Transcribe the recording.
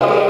Oh.